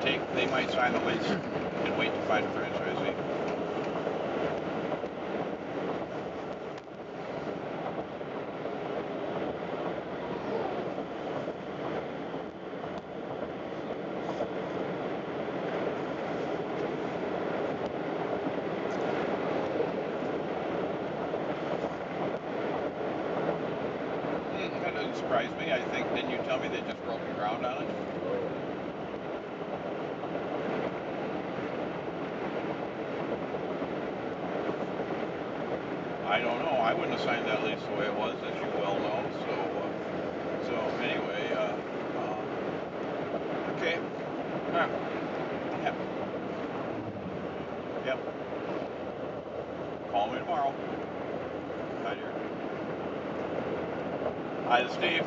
take, they might sign the lease and wait to find a franchisee. Hmm, that doesn't surprise me. I think, didn't you tell me they just broke ground on it? I don't know. I wouldn't have signed that lease the way it was, as you well know. So, uh, so anyway, uh, uh, okay. Yeah. Yep. Yep. Call me tomorrow. Hi, dear. Hi, Steve.